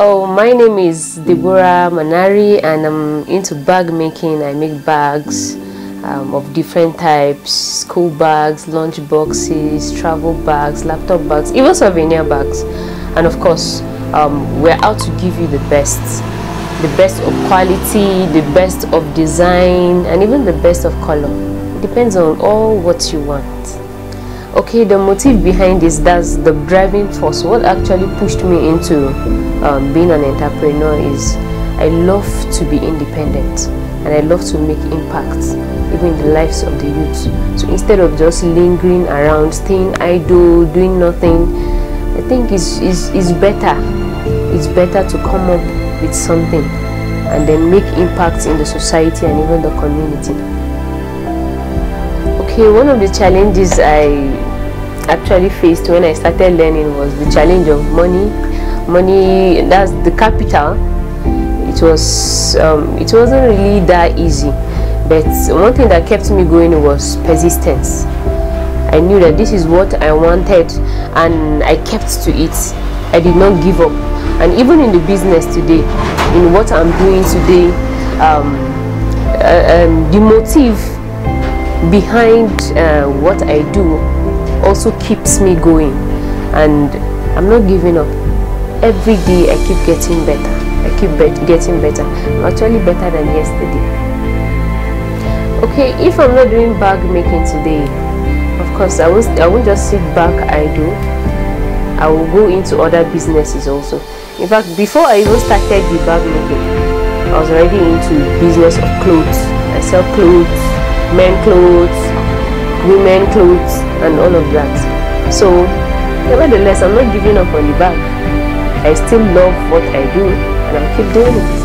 Oh, my name is Deborah Manari and I'm into bag making. I make bags um, of different types, school bags, lunch boxes, travel bags, laptop bags, even souvenir bags. And of course, um, we're out to give you the best. The best of quality, the best of design, and even the best of color. It depends on all what you want okay the motive behind this that's the driving force what actually pushed me into um, being an entrepreneur is i love to be independent and i love to make impact even in the lives of the youth so instead of just lingering around staying idle doing nothing i think it's, it's, it's better it's better to come up with something and then make impact in the society and even the community okay one of the challenges i actually faced when I started learning was the challenge of money. Money, that's the capital. It was, um, it wasn't really that easy. But one thing that kept me going was persistence. I knew that this is what I wanted and I kept to it. I did not give up. And even in the business today, in what I'm doing today, um, uh, um, the motive behind uh, what I do also keeps me going and I'm not giving up. Every day I keep getting better. I keep be getting better. I'm actually better than yesterday. Okay, if I'm not doing bag making today, of course I won't, I won't just sit back idle. I will go into other businesses also. In fact, before I even started the bag making, I was already into business of clothes. I sell clothes, men clothes, women clothes, and all of that. So, nevertheless, I'm not giving up on the bag. I still love what I do and I'll keep doing it.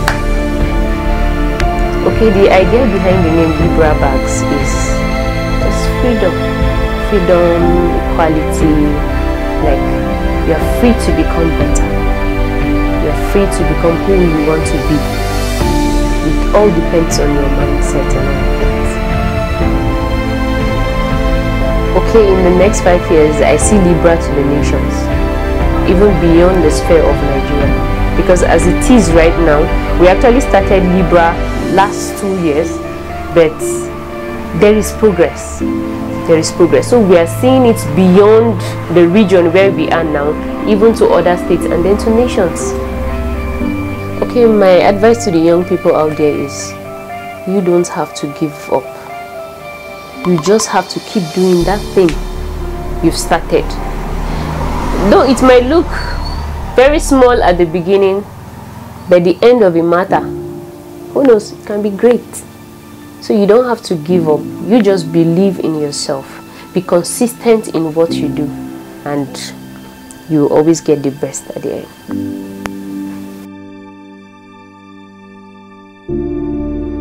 Okay, the idea behind the name Libra Bags is just freedom. Freedom, equality, like you're free to become better. You're free to become who you want to be. It all depends on your mindset and all okay, in the next five years, I see Libra to the nations, even beyond the sphere of Nigeria. Because as it is right now, we actually started Libra last two years, but there is progress. There is progress. So we are seeing it beyond the region where we are now, even to other states and then to nations. Okay, my advice to the young people out there is you don't have to give up you just have to keep doing that thing you've started though it might look very small at the beginning but the end of a matter who knows it can be great. So you don't have to give up. You just believe in yourself. Be consistent in what you do and you always get the best at the end